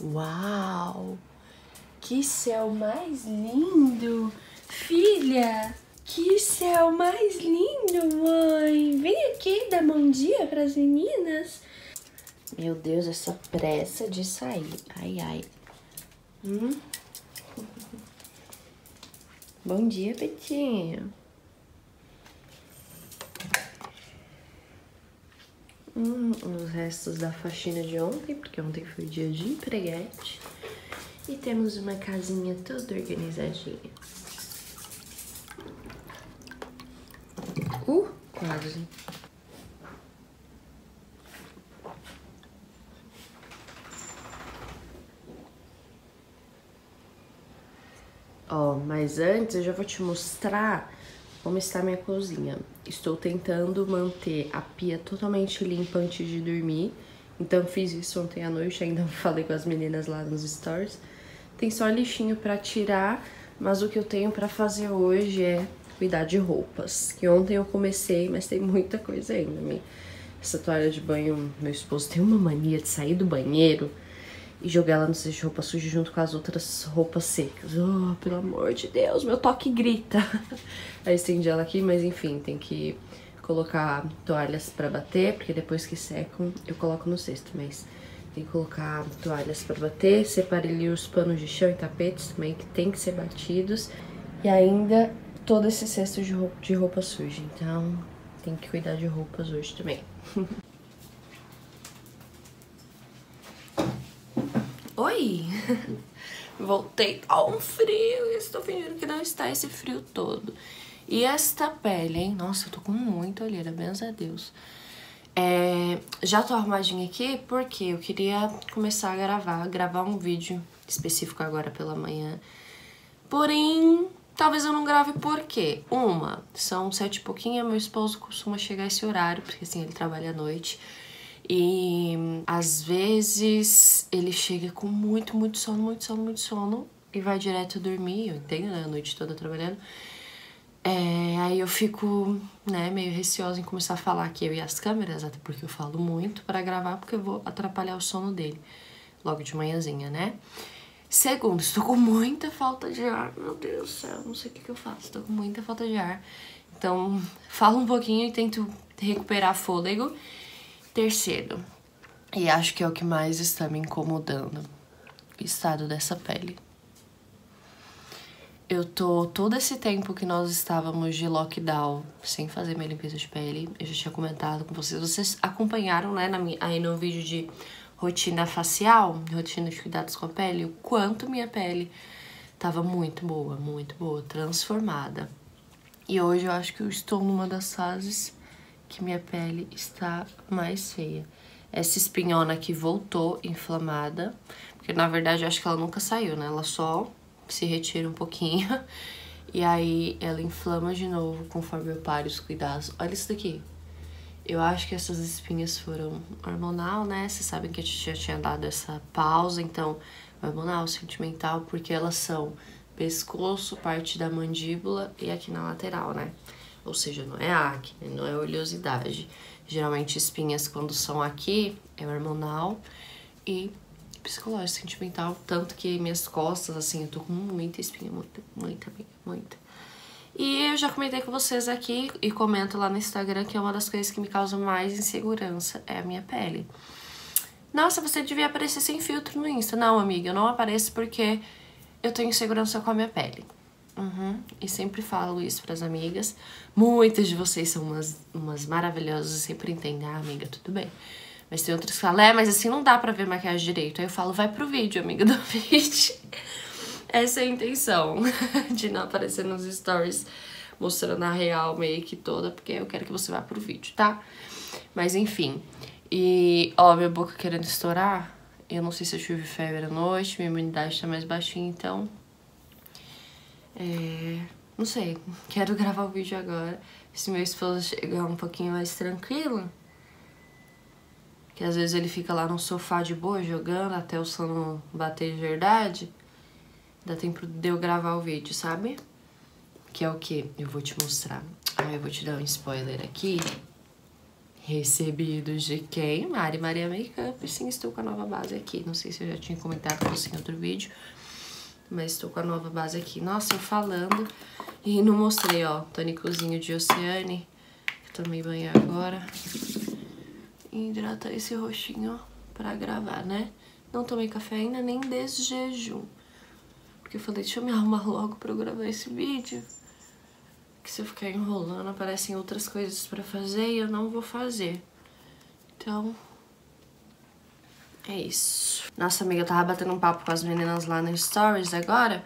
Uau! Que céu mais lindo! Filha, que céu mais lindo, mãe! Vem aqui dar bom dia para as meninas. Meu Deus, essa pressa de sair. Ai, ai. Hum? Bom dia, Petinho. Hum, os restos da faxina de ontem, porque ontem foi dia de empreguete. E temos uma casinha toda organizadinha. Uh, quase. Ó, oh, mas antes eu já vou te mostrar como está minha cozinha. Estou tentando manter a pia totalmente limpa antes de dormir. Então fiz isso ontem à noite, ainda falei com as meninas lá nos stories. Tem só lixinho para tirar, mas o que eu tenho para fazer hoje é cuidar de roupas. Que ontem eu comecei, mas tem muita coisa ainda. Essa toalha de banho, meu esposo tem uma mania de sair do banheiro e jogar ela no cesto de roupa suja junto com as outras roupas secas. Oh, pelo amor de Deus, meu toque grita. Aí estendi ela aqui, mas enfim, tem que colocar toalhas pra bater, porque depois que secam eu coloco no cesto, mas tem que colocar toalhas pra bater, separei os panos de chão e tapetes também que tem que ser batidos e ainda todo esse cesto de roupa, de roupa suja, então tem que cuidar de roupas hoje também. Oi! Voltei, tá um frio, estou fingindo que não está esse frio todo. E esta pele, hein? Nossa, eu tô com muita olheira, benza a Deus. É, já tô arrumadinha aqui porque eu queria começar a gravar, gravar um vídeo específico agora pela manhã. Porém, talvez eu não grave por quê? Uma, são sete e pouquinho, meu esposo costuma chegar esse horário, porque assim, ele trabalha à noite. E às vezes ele chega com muito, muito sono, muito sono, muito sono e vai direto dormir. Eu entendo, né? A noite toda trabalhando. É, aí eu fico, né, meio receosa em começar a falar aqui eu e as câmeras, até porque eu falo muito para gravar, porque eu vou atrapalhar o sono dele logo de manhãzinha, né? Segundo, estou com muita falta de ar, meu Deus do céu, não sei o que, que eu faço, estou com muita falta de ar. Então, falo um pouquinho e tento recuperar fôlego Terceiro, e acho que é o que mais está me incomodando, o estado dessa pele. Eu tô todo esse tempo que nós estávamos de lockdown sem fazer minha limpeza de pele. Eu já tinha comentado com vocês. Vocês acompanharam, né, na minha, aí no vídeo de rotina facial, rotina de cuidados com a pele, o quanto minha pele tava muito boa, muito boa, transformada. E hoje eu acho que eu estou numa das fases que minha pele está mais feia. Essa espinhona aqui voltou inflamada, porque na verdade eu acho que ela nunca saiu, né? Ela só se retira um pouquinho e aí ela inflama de novo conforme eu paro os cuidados. Olha isso daqui. Eu acho que essas espinhas foram hormonal, né? Vocês sabem que a já tinha dado essa pausa, então hormonal, sentimental, porque elas são pescoço, parte da mandíbula e aqui na lateral, né? Ou seja, não é acne, não é oleosidade. Geralmente espinhas quando são aqui é hormonal e psicológico, sentimental, tanto que minhas costas, assim, eu tô com muita espinha, muita, muita, muita. E eu já comentei com vocês aqui e comento lá no Instagram que é uma das coisas que me causa mais insegurança é a minha pele. Nossa, você devia aparecer sem filtro no Insta. Não, amiga, eu não apareço porque eu tenho insegurança com a minha pele. Uhum. E sempre falo isso para as amigas. Muitas de vocês são umas, umas maravilhosas e sempre entendem, ah, amiga, tudo bem. Mas tem outras que falam, é, mas assim não dá pra ver maquiagem direito. Aí eu falo, vai pro vídeo, amiga do vídeo. Essa é a intenção de não aparecer nos stories mostrando a real make toda, porque eu quero que você vá pro vídeo, tá? Mas enfim. E, ó, minha boca querendo estourar. Eu não sei se eu tive febre à noite, minha imunidade tá mais baixinha, então é, não sei, quero gravar o vídeo agora. Se meu esposo chegar um pouquinho mais tranquilo, que às vezes ele fica lá no sofá de boa jogando até o sono bater de verdade, dá tempo de eu gravar o vídeo, sabe? Que é o que? Eu vou te mostrar. Ah, eu vou te dar um spoiler aqui. Recebidos de quem? Mari Maria Makeup. Sim, estou com a nova base aqui. Não sei se eu já tinha comentado com você em outro vídeo. Mas estou com a nova base aqui. Nossa, eu falando e não mostrei, ó. Tônicozinho de Oceane. Que tomei banho agora. E hidratar esse roxinho, ó. Pra gravar, né? Não tomei café ainda, nem desde jejum. Porque eu falei, deixa eu me arrumar logo pra eu gravar esse vídeo que se eu ficar enrolando aparecem outras coisas pra fazer e eu não vou fazer. Então, é isso. Nossa, amiga, eu tava batendo um papo com as meninas lá no Stories agora.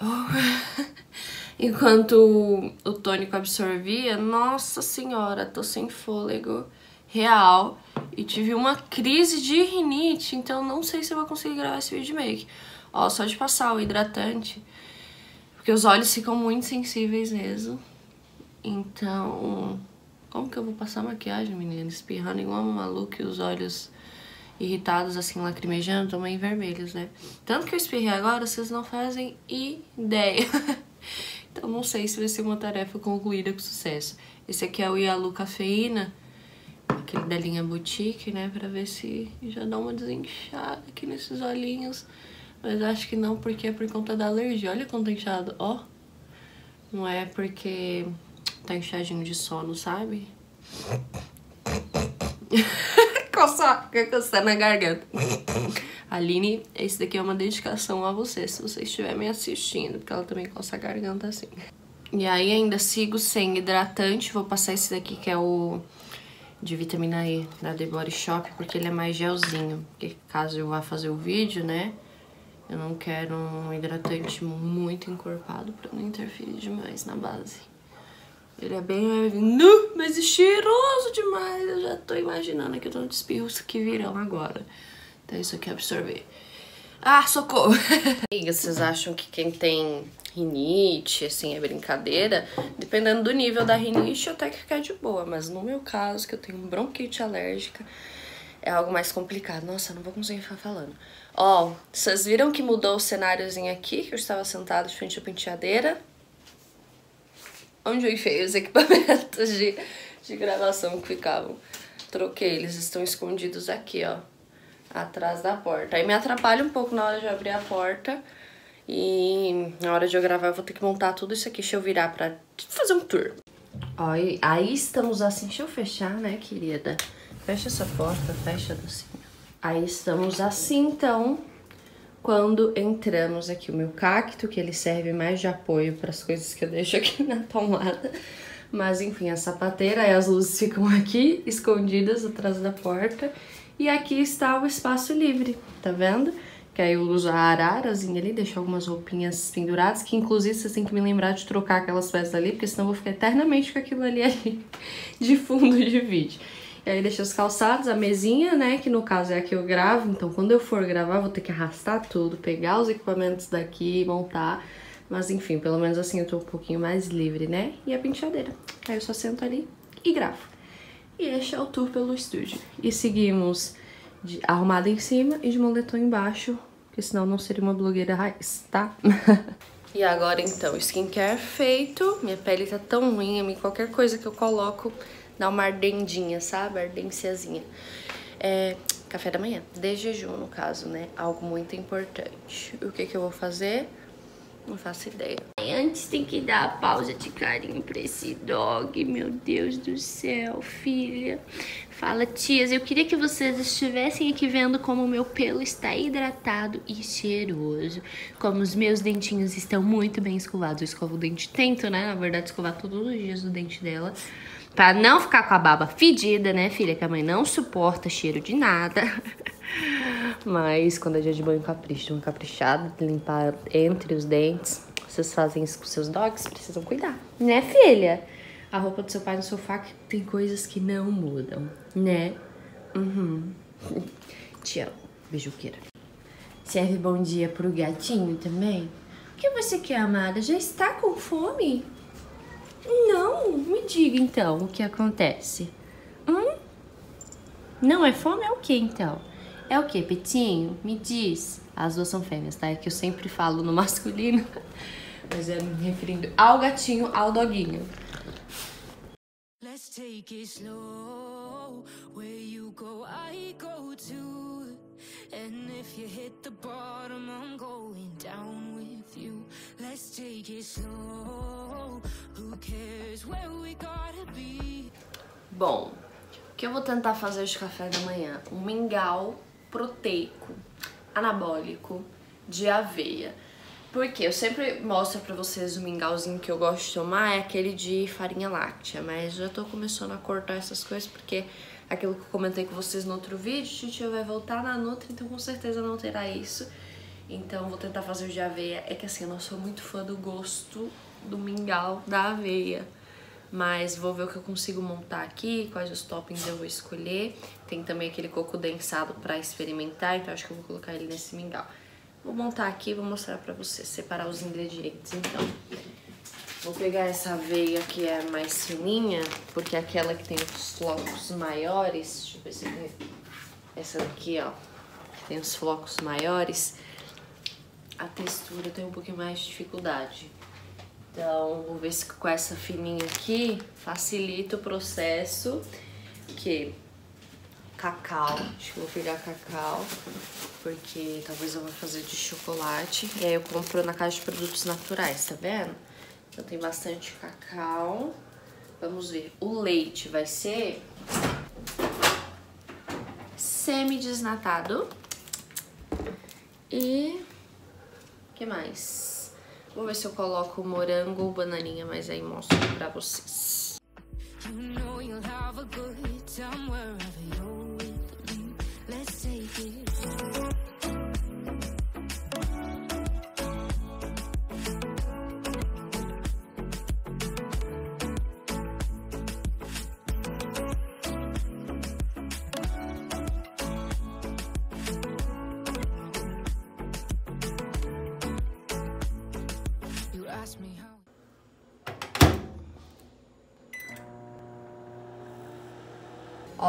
Enquanto o tônico absorvia, nossa senhora, tô sem fôlego real. E tive uma crise de rinite, então não sei se eu vou conseguir gravar esse vídeo make. Ó, só de passar o hidratante porque os olhos ficam muito sensíveis mesmo. Então, como que eu vou passar maquiagem, menina? Espirrando igual uma maluca e os olhos irritados, assim, lacrimejando, também vermelhos, né? Tanto que eu espirrei agora, vocês não fazem ideia. então, não sei se vai ser uma tarefa concluída com sucesso. Esse aqui é o Yalu Cafeína, aquele da linha Boutique, né? Pra ver se já dá uma desinchada aqui nesses olhinhos. Mas acho que não, porque é por conta da alergia. Olha como tá inchado, ó. Não é porque tá inchadinho de sono, sabe? Coça, coçar na garganta. Aline, esse daqui é uma dedicação a você, se você estiver me assistindo, porque ela também coça a garganta assim. E aí ainda sigo sem hidratante, vou passar esse daqui que é o de vitamina E da The Body Shop, porque ele é mais gelzinho. Porque caso eu vá fazer o vídeo, né, eu não quero um hidratante muito encorpado pra não interferir demais na base. Ele é bem nu, mas é cheiroso demais. Eu já tô imaginando aqui tantos espirros que virão agora. Então isso aqui é absorver. Ah, socorro! Vocês acham que quem tem rinite, assim, é brincadeira? Dependendo do nível da rinite, até que fica de boa. Mas no meu caso, que eu tenho bronquite alérgica, é algo mais complicado. Nossa, não vou conseguir ficar falando. Ó, vocês viram que mudou o cenáriozinho aqui, que eu estava sentado de frente à penteadeira? Onde eu enfiei os equipamentos de, de gravação que ficavam. Troquei, eles estão escondidos aqui, ó, atrás da porta. Aí me atrapalha um pouco na hora de abrir a porta e na hora de eu gravar eu vou ter que montar tudo isso aqui. Deixa eu virar pra fazer um tour. Ó, aí estamos assim, deixa eu fechar, né, querida? Fecha essa porta, fecha assim. Aí estamos assim, então, quando entramos aqui. O meu cacto, que ele serve mais de apoio para as coisas que eu deixo aqui na tomada. Mas, enfim, a sapateira e as luzes ficam aqui, escondidas atrás da porta. E aqui está o espaço livre, tá vendo? Que aí eu uso a ararazinha ali, deixo algumas roupinhas penduradas, que inclusive vocês têm que me lembrar de trocar aquelas peças ali, porque senão eu vou ficar eternamente com aquilo ali, ali de fundo de vídeo. E aí deixei os calçados, a mesinha, né, que no caso é a que eu gravo, então quando eu for gravar vou ter que arrastar tudo, pegar os equipamentos daqui, montar, mas enfim, pelo menos assim eu tô um pouquinho mais livre, né? E a penteadeira. Aí eu só sento ali e gravo. E este é o tour pelo estúdio. E seguimos de arrumada em cima e de moletom embaixo, porque senão não seria uma blogueira raiz, tá? e agora então, skincare feito, minha pele tá tão ruim, qualquer coisa que eu coloco dá uma ardendinha, sabe? Ardênciazinha. É, café da manhã, de jejum no caso, né? Algo muito importante. O que que eu vou fazer? Não faço ideia. Antes tem que dar a pausa de carinho pra esse dog, meu Deus do céu, filha. Fala, tias, eu queria que vocês estivessem aqui vendo como o meu pelo está hidratado e cheiroso. Como os meus dentinhos estão muito bem escovados. Eu escovo o dente, tento, né? Na verdade, escovar todos os dias o dente dela. Pra não ficar com a baba fedida, né, filha? Que a mãe não suporta cheiro de nada. Mas quando é dia de banho capricho, um caprichado, limpar entre os dentes. Vocês fazem isso com seus dogs, precisam cuidar. Né, filha? A roupa do seu pai no sofá que tem coisas que não mudam, né? Uhum. Te amo, beijuqueira. Serve bom dia pro gatinho também? O que você quer, amada? Já está com fome? Não, me diga então o que acontece. Hum? Não é fome? É o que então? É o que, Petinho? Me diz. As duas são fêmeas, tá? É que eu sempre falo no masculino, mas é me referindo ao gatinho, ao doguinho. Let's take it slow. Where you go, I go too. And if you hit the bottom, I'm going down with you. Let's take it slow. Who cares where we gotta be? Bom, o que eu vou tentar fazer de café da manhã? Um mingau proteico, anabólico, de aveia. Porque eu sempre mostro pra vocês o mingauzinho que eu gosto de tomar, é aquele de farinha láctea, mas já tô começando a cortar essas coisas porque aquilo que eu comentei com vocês no outro vídeo, a gente vai voltar na Nutri, então com certeza não terá isso. Então vou tentar fazer o de aveia. É que assim, eu não sou muito fã do gosto do mingau da aveia. Mas vou ver o que eu consigo montar aqui, quais os toppings eu vou escolher. Tem também aquele coco densado pra experimentar, então acho que eu vou colocar ele nesse mingau. Vou montar aqui e vou mostrar pra vocês, separar os ingredientes então. Vou pegar essa aveia que é mais fininha, porque é aquela que tem os flocos maiores, deixa eu ver se tem essa daqui, ó, que tem os flocos maiores, a textura tem um pouquinho mais de dificuldade. Então, vou ver se com essa fininha aqui facilita o processo, que cacau, acho que vou pegar cacau, porque talvez eu vou fazer de chocolate. E aí eu compro na caixa de produtos naturais, tá vendo? Então tem bastante cacau. Vamos ver. O leite vai ser semi-desnatado. E... o que mais? Vou ver se eu coloco morango ou bananinha, mas aí mostro pra vocês. You know Ó,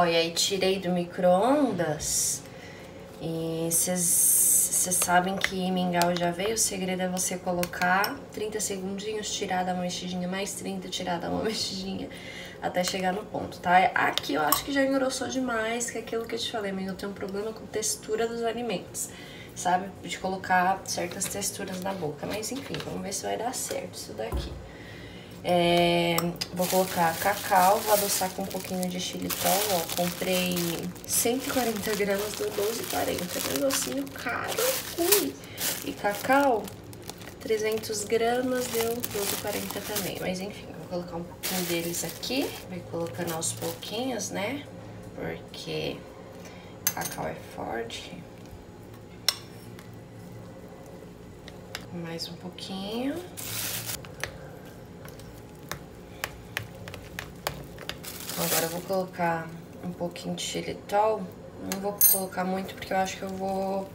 e aí tirei do micro-ondas. E vocês sabem que mingau já veio. O segredo é você colocar 30 segundinhos, tirar da uma mexidinha, mais 30, tirar da uma mexidinha, até chegar no ponto, tá? Aqui eu acho que já engrossou demais, que é aquilo que eu te falei, mas eu tenho um problema com textura dos alimentos, sabe? De colocar certas texturas na boca. Mas enfim, vamos ver se vai dar certo isso daqui. É, vou colocar cacau, vou adoçar com um pouquinho de xilitol, ó. Comprei 140 gramas do 12,40, negocinho caro, ui. E cacau, 300 gramas, deu 12,40 também. Mas enfim, vou colocar um pouquinho deles aqui. Vai colocando aos pouquinhos, né? Porque cacau é forte. Mais um pouquinho. Agora eu vou colocar um pouquinho de xilitol. Não vou colocar muito porque eu acho que eu vou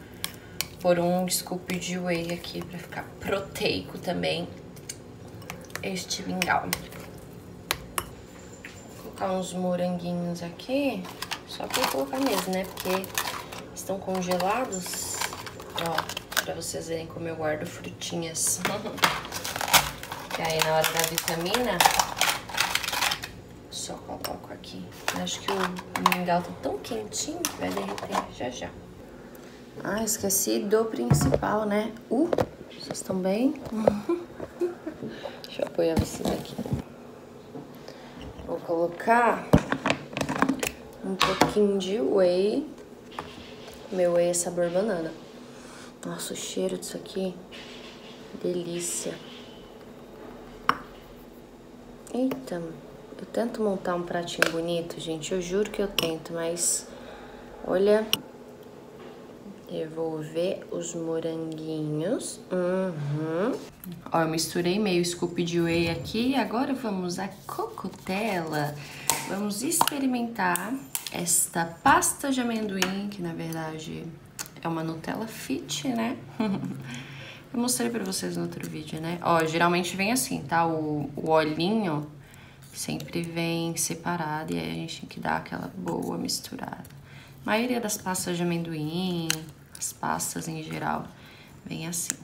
pôr um scoop de whey aqui pra ficar proteico também este mingau. Vou colocar uns moranguinhos aqui, só pra colocar mesmo, né? Porque estão congelados. Ó, pra vocês verem como eu guardo frutinhas. que aí na hora da vitamina só coloco aqui. Acho que o mingau tá tão quentinho que vai derreter já já. Ah, esqueci do principal, né? Uh, vocês estão bem? Deixa eu apoiar vocês aqui. Vou colocar um pouquinho de whey. Meu whey é sabor banana. Nossa, o cheiro disso aqui. Delícia. Eita. Eu tento montar um pratinho bonito, gente. Eu juro que eu tento, mas... Olha... Eu vou ver os moranguinhos. Uhum. Ó, eu misturei meio scoop de whey aqui. Agora vamos à cocotela. Vamos experimentar esta pasta de amendoim, que na verdade é uma Nutella Fit, né? eu mostrei pra vocês no outro vídeo, né? Ó, geralmente vem assim, tá? O, o olhinho sempre vem separado e aí a gente tem que dar aquela boa misturada. A maioria das pastas de amendoim, as pastas em geral, vem assim.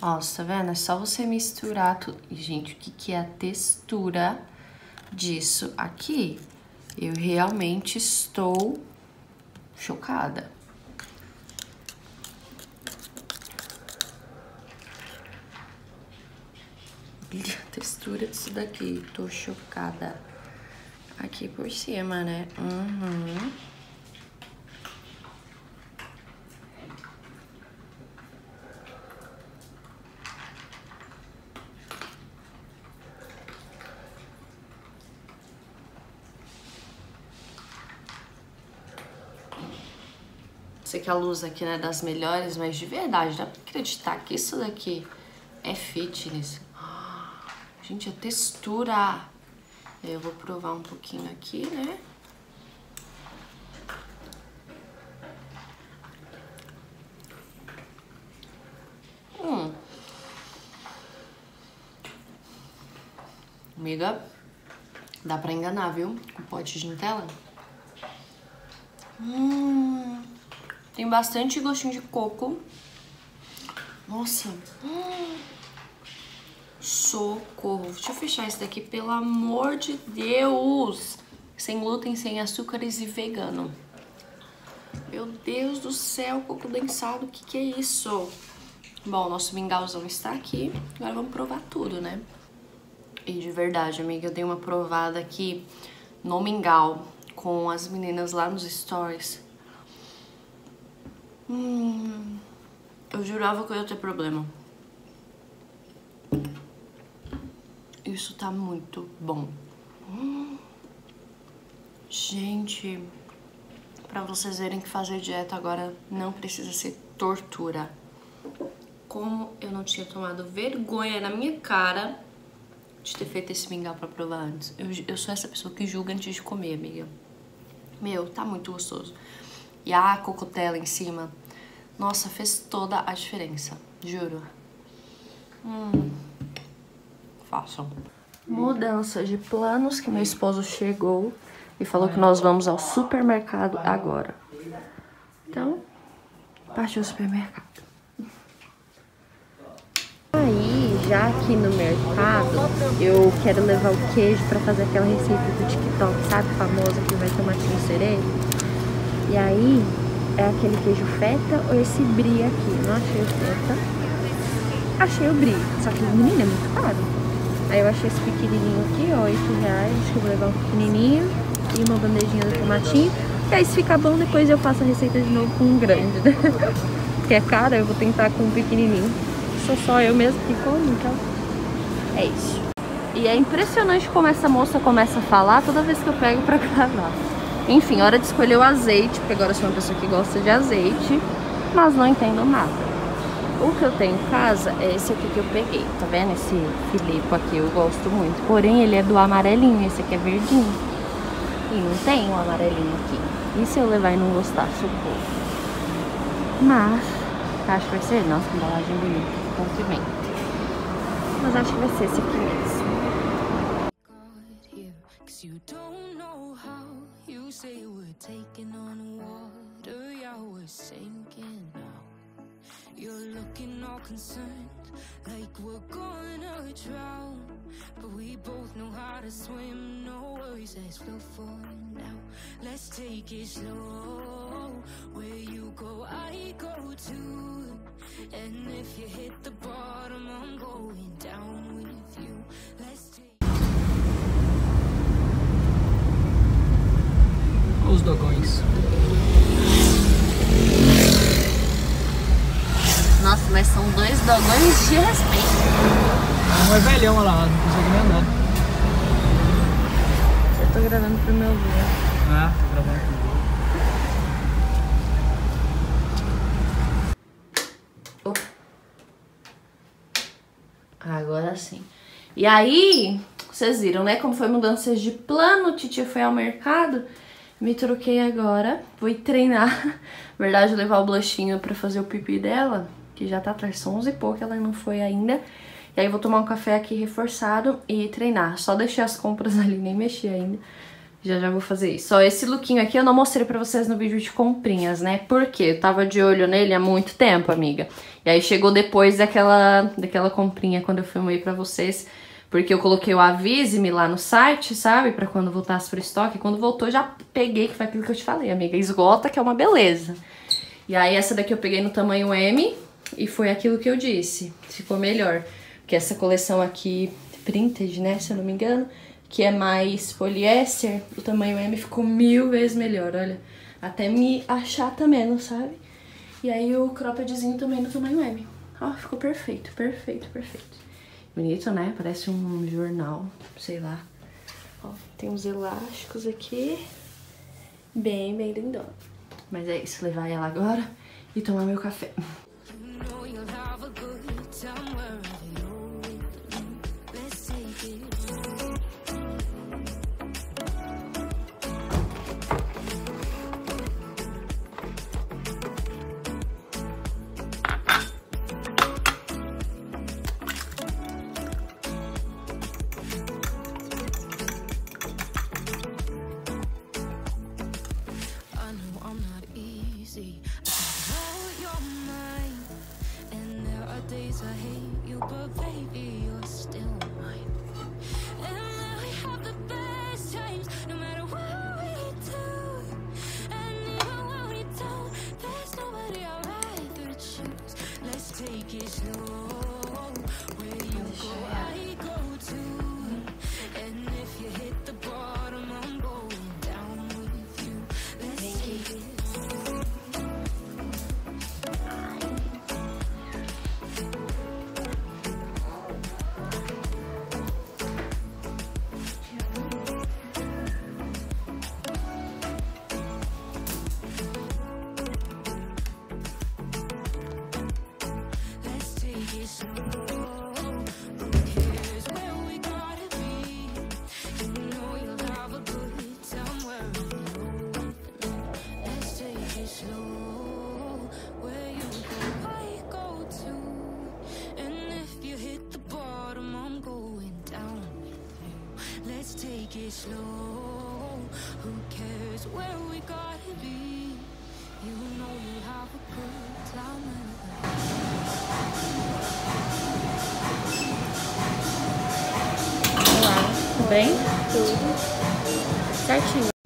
Ó, tá vendo? É só você misturar tudo. E, gente, o que, que é a textura disso aqui. Eu realmente estou chocada. Textura disso daqui, tô chocada. Aqui por cima, né? Uhum. Sei que a luz aqui não é das melhores, mas de verdade, dá pra acreditar que isso daqui é fitness. Gente, a textura. Eu vou provar um pouquinho aqui, né? Hum. Amiga, dá pra enganar, viu? Com pote de Nutella. Hum. Tem bastante gostinho de coco. Nossa. Hum. Socorro. Deixa eu fechar isso daqui, pelo amor de Deus. Sem glúten, sem açúcares e vegano. Meu Deus do céu, coco densado, o que, que é isso? Bom, nosso mingauzão está aqui. Agora vamos provar tudo, né? E de verdade, amiga, eu dei uma provada aqui no mingau com as meninas lá nos stories. Hum, eu jurava que eu ia ter problema. Isso tá muito bom. Hum, gente, pra vocês verem que fazer dieta agora não precisa ser tortura. Como eu não tinha tomado vergonha na minha cara de ter feito esse mingau pra provar antes. Eu, eu sou essa pessoa que julga antes de comer, amiga. Meu, tá muito gostoso. E a cocotela em cima, nossa, fez toda a diferença, juro. Hum, façam. Mudança de planos, que meu esposo chegou e falou que nós vamos ao supermercado agora. Então, partiu o supermercado. Aí, já aqui no mercado, eu quero levar o queijo pra fazer aquela receita do TikTok, sabe? Famosa que vai tomatinho cereja. E aí, é aquele queijo feta ou esse brie aqui? Não achei o feta. Achei o brie, só que o menino é muito caro. Aí eu achei esse pequenininho aqui, ó, 8 reais. Eu vou levar um pequenininho e uma bandejinha do tomatinho. E aí se ficar bom, depois eu faço a receita de novo com um grande, né? Porque é caro, eu vou tentar com um pequenininho. Sou só eu mesmo que como, então é isso. E é impressionante como essa moça começa a falar toda vez que eu pego pra gravar. Enfim, hora de escolher o azeite, porque agora eu sou uma pessoa que gosta de azeite, mas não entendo nada. O que eu tenho em casa é esse aqui que eu peguei, tá vendo? Esse Filipe aqui eu gosto muito, porém ele é do amarelinho, esse aqui é verdinho. E não tem o um amarelinho aqui. E se eu levar e não gostar, socorro. Mas, acho que vai ser, nossa, que embalagem bonita, cumprimento. Mas acho que vai ser esse aqui mesmo. now. You're looking all concerned, like we're gonna drown. But we both know how to swim, no worries, let's flow for now. Let's take it slow. Where you go, I go too. And if you hit the bottom, I'm going down with you. Let's take os dogões. Dogões de respeito. Um é velhão lá, não consegue nem andar. Eu tô gravando pro meu vídeo. Ah, tô gravando pro Agora sim. E aí, vocês viram, né? Como foi mudanças de plano, Titi foi ao mercado. Me troquei agora, vou treinar. Na verdade, levar o blushinho pra fazer o pipi dela, que já tá atrás, são 11 e pouco, ela não foi ainda. E aí vou tomar um café aqui reforçado e treinar. Só deixei as compras ali, nem mexi ainda. Já já vou fazer isso. Ó, esse lookinho aqui eu não mostrei pra vocês no vídeo de comprinhas, né? Porque eu tava de olho nele há muito tempo, amiga. E aí chegou depois daquela, daquela comprinha quando eu filmei pra vocês Porque eu coloquei o Avise-me lá no site, sabe? Pra quando voltasse pro estoque. Quando voltou, já peguei, que foi aquilo que eu te falei, amiga. Esgota, que é uma beleza. E aí, essa daqui eu peguei no tamanho M. E foi aquilo que eu disse. Ficou melhor. Porque essa coleção aqui, printed, né? Se eu não me engano. Que é mais poliéster. O tamanho M ficou mil vezes melhor, olha. Até me achata menos, sabe? E aí o croppedzinho também no tamanho M. Ó, ficou perfeito, perfeito, perfeito. Bonito, né? Parece um jornal, sei lá. Ó, tem uns elásticos aqui. Bem, bem lindona. Mas é isso, levar ela agora e tomar meu café. know you'll have a good time wherever it slow. Where you go, I go to and if you hit the bottom, I'm going down. Let's take it slow. Who cares where we gotta be? You know you have a good time. Bem? Tudo. Certinho.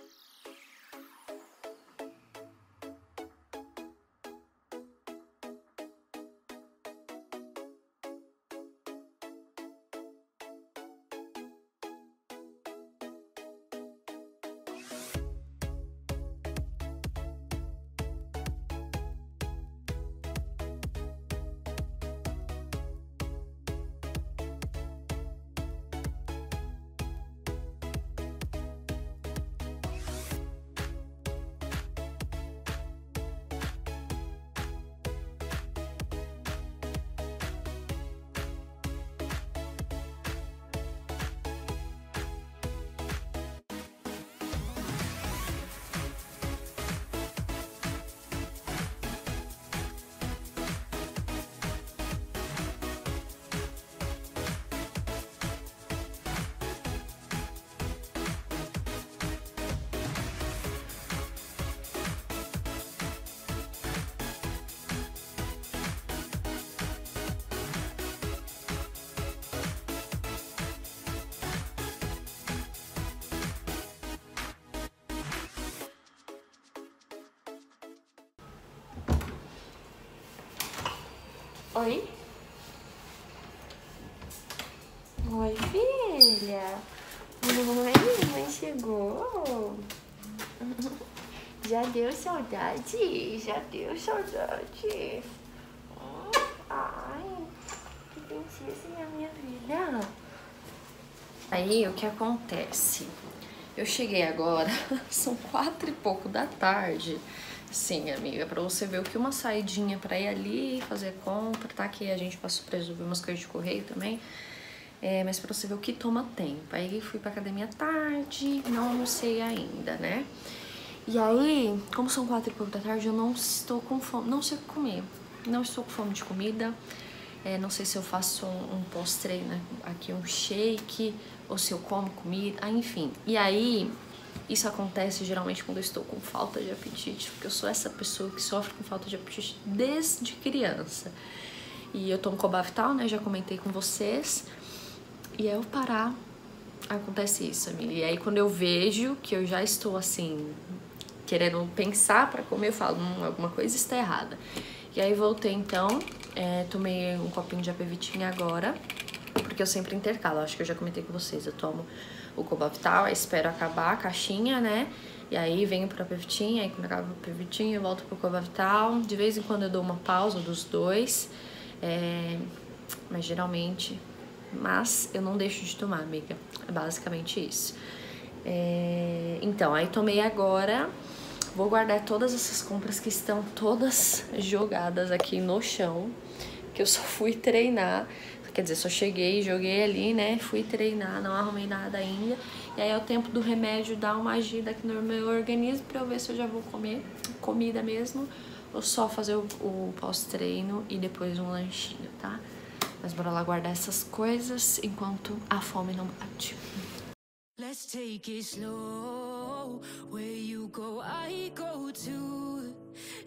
Oi? Oi, filha. Mamãe chegou. Já deu saudade? Já deu saudade? Ai, que princesa, minha filha. Aí, o que acontece? Eu cheguei agora, são quatro e pouco da tarde. Sim, amiga, pra você ver o que uma saidinha pra ir ali fazer compra, tá? Que a gente passou pra resolver umas coisas de correio também. É, mas pra você ver o que toma tempo. Aí fui pra academia tarde, não almocei ainda, né? E aí, como são quatro e pouco da tarde, eu não estou com fome, não sei o que comer. Não estou com fome de comida. É, não sei se eu faço um, um pós-treino né? aqui, um shake, ou se eu como comida, ah, enfim. E aí, isso acontece geralmente quando eu estou com falta de apetite, porque eu sou essa pessoa que sofre com falta de apetite desde criança. E eu tomo Cobavital, né? Já comentei com vocês. e eu parar, acontece isso, amiga. E aí quando eu vejo que eu já estou assim, querendo pensar para comer, eu falo, hum, alguma coisa está errada. E aí voltei então, é, tomei um copinho de apevitinha agora, porque eu sempre intercalo, acho que eu já comentei com vocês, eu tomo o Cobavital, aí espero acabar a caixinha, né? E aí venho pro apevitinha, aí quando acaba o apevitinha eu volto pro Cobavital. De vez em quando eu dou uma pausa dos dois, é, mas geralmente... Mas eu não deixo de tomar, amiga. É basicamente isso. É, então, aí tomei agora Vou guardar todas essas compras que estão todas jogadas aqui no chão, que eu só fui treinar. Quer dizer, só cheguei, joguei ali, né? Fui treinar, não arrumei nada ainda. E aí é o tempo do remédio dar uma agida aqui no meu organismo pra eu ver se eu já vou comer comida mesmo ou só fazer o, o pós-treino e depois um lanchinho, tá? Mas bora lá guardar essas coisas enquanto a fome não bate. Let's take it slow. Where you go, I go too.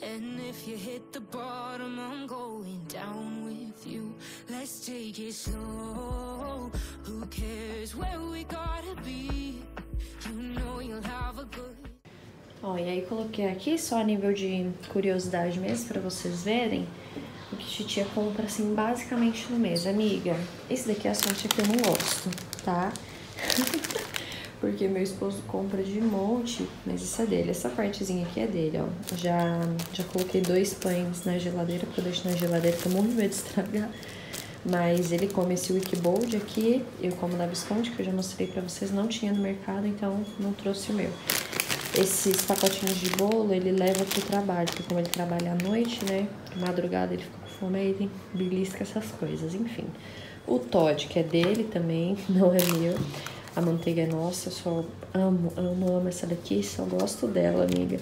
And if you hit the bottom, I'm going down with you. Let's take it slow. Who cares where we gotta be? You know you'll have a good. Ó, e aí coloquei aqui só a nível de curiosidade mesmo para vocês verem o que titia compra assim basicamente no mês, amiga. Esse daqui é a sorte que eu não gosto, tá? porque meu esposo compra de monte, mas isso é dele. Essa partezinha aqui é dele, ó. Já, já coloquei dois pães na geladeira, porque eu deixo na geladeira, tô muito medo de estragar. Mas ele come esse Wikibold aqui, eu como da Visconde, que eu já mostrei pra vocês, não tinha no mercado, então não trouxe o meu. Esses pacotinhos de bolo, ele leva pro trabalho, porque como ele trabalha à noite, né, de madrugada ele fica com fome, aí ele belisca essas coisas, enfim. O Todd, que é dele também, não é meu. A manteiga é nossa, eu só amo, amo, amo essa daqui, só gosto dela, amiga.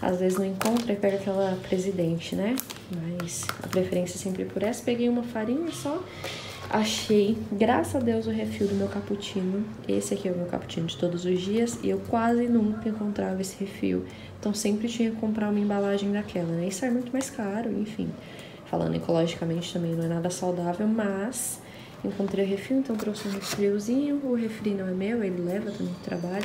Às vezes não encontro e pega aquela presidente, né? Mas a preferência é sempre por essa. Peguei uma farinha só, achei, graças a Deus, o refil do meu cappuccino. Esse aqui é o meu cappuccino de todos os dias e eu quase nunca encontrava esse refil. Então sempre tinha que comprar uma embalagem daquela, né? Isso é muito mais caro, enfim. Falando ecologicamente também não é nada saudável, mas Encontrei o refri, então trouxe um refriozinho. O refri não é meu, ele leva também pro trabalho.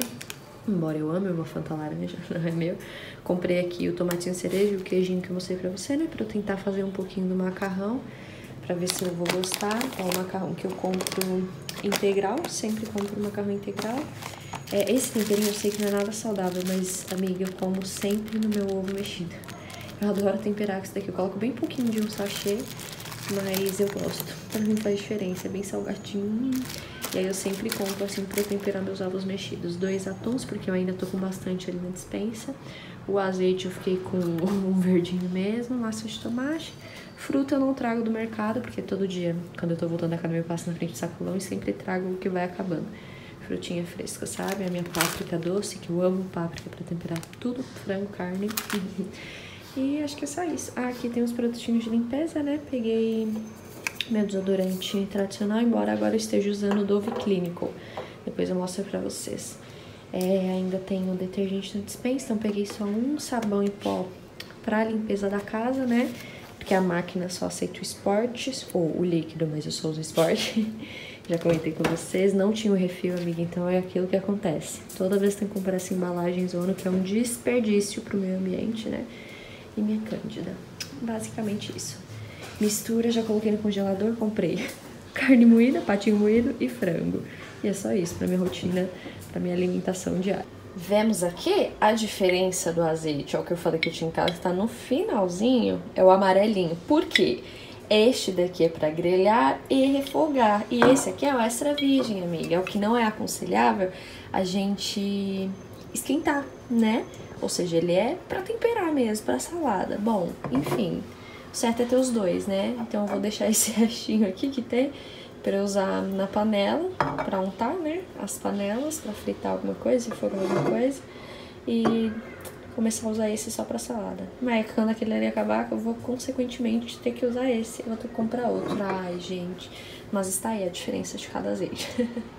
Embora eu ame uma Fanta laranja, não é meu. Comprei aqui o tomatinho cereja e o queijinho que eu mostrei pra você, né? Pra eu tentar fazer um pouquinho do macarrão. Pra ver se eu vou gostar. É o macarrão que eu compro integral. Sempre compro macarrão integral. É, esse temperinho eu sei que não é nada saudável, mas, amiga, eu como sempre no meu ovo mexido. Eu adoro temperar com isso daqui. Eu coloco bem pouquinho de um sachê mas eu gosto. Pra mim faz diferença, é bem salgadinho. E aí eu sempre compro assim pra temperar meus ovos mexidos. Dois atons, porque eu ainda tô com bastante ali na dispensa. O azeite eu fiquei com um verdinho mesmo, massa de tomate. Fruta eu não trago do mercado, porque todo dia, quando eu tô voltando da academia, eu passo na frente do sacolão e sempre trago o que vai acabando. Frutinha fresca, sabe? A minha páprica doce, que eu amo páprica pra temperar tudo, frango, carne. E acho que é só isso. Ah, aqui tem uns produtinhos de limpeza, né? Peguei meu desodorante tradicional, embora agora esteja usando o Dove Clinical. Depois eu mostro pra vocês. É, ainda tenho detergente na dispensa, então peguei só um sabão em pó pra limpeza da casa, né? Porque a máquina só aceita o esportes, ou o líquido, mas eu só uso esporte. Já comentei com vocês, não tinha o refil, amiga, então é aquilo que acontece. Toda vez que tem que comprar essa embalagem zona, que é um desperdício pro meio ambiente, né? E minha cândida. Basicamente isso. Mistura, já coloquei no congelador, comprei carne moída, patinho moído e frango. E é só isso para minha rotina, para minha alimentação diária. Vemos aqui a diferença do azeite, o que eu falei que eu tinha em casa, que tá no finalzinho, é o amarelinho. Por quê? Este daqui é para grelhar e refogar. E esse aqui é o extra virgem, amiga. É o que não é aconselhável a gente esquentar, né? Ou seja, ele é para temperar mesmo, para salada. Bom, enfim, o certo é ter os dois, né? Então eu vou deixar esse restinho aqui que tem para usar na panela, para untar, né? As panelas para fritar alguma coisa, se for alguma coisa. E começar a usar esse só para salada. Mas quando aquele ali acabar, eu vou consequentemente ter que usar esse, eu vou ter que comprar outro. Ai, gente. Mas está aí a diferença de cada azeite.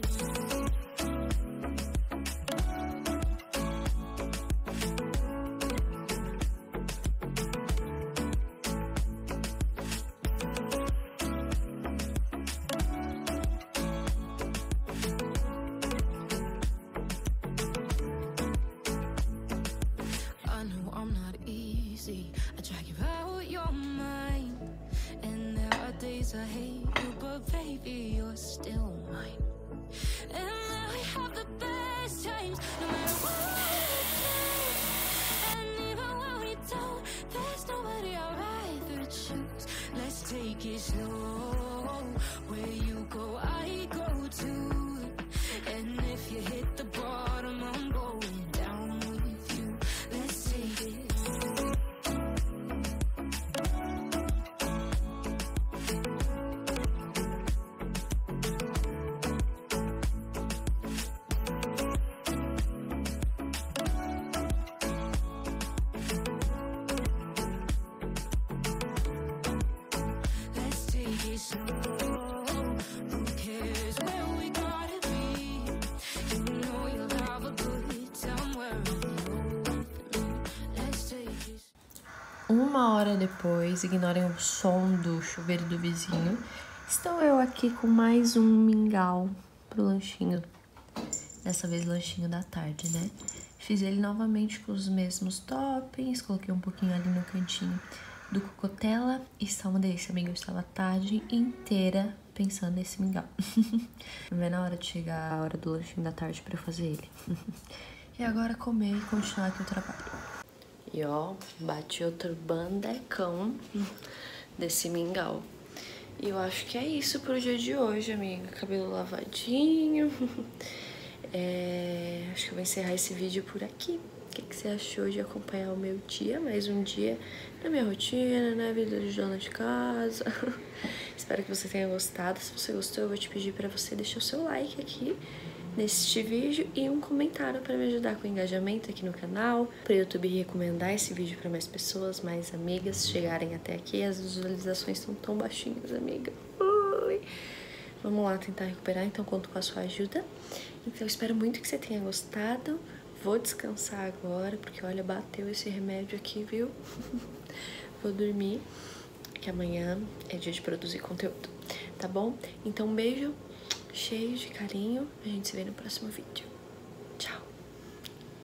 Uma hora depois, ignorem o som do chuveiro do vizinho, estou eu aqui com mais um mingau pro lanchinho. Dessa vez lanchinho da tarde, né? Fiz ele novamente com os mesmos toppings, coloquei um pouquinho ali no cantinho do cocotela e uma delícia, amiga. Eu estava a tarde inteira pensando nesse mingau. Não é na hora de chegar a hora do lanchinho da tarde para eu fazer ele. e agora comer e continuar aqui o trabalho. E ó, bati outro bandecão desse mingau. E eu acho que é isso pro dia de hoje, amiga. Cabelo lavadinho. É, acho que eu vou encerrar esse vídeo por aqui. O que, que você achou de acompanhar o meu dia? Mais um dia na minha rotina, na vida de dona de casa. Espero que você tenha gostado. Se você gostou, eu vou te pedir para você deixar o seu like aqui neste vídeo e um comentário para me ajudar com o engajamento aqui no canal, para o YouTube recomendar esse vídeo para mais pessoas, mais amigas chegarem até aqui. As visualizações estão tão baixinhas, amiga. Ui. Vamos lá tentar recuperar, então conto com a sua ajuda. Então espero muito que você tenha gostado. Vou descansar agora, porque olha, bateu esse remédio aqui, viu? Vou dormir, que amanhã é dia de produzir conteúdo, tá bom? Então um beijo cheio de carinho. A gente se vê no próximo vídeo.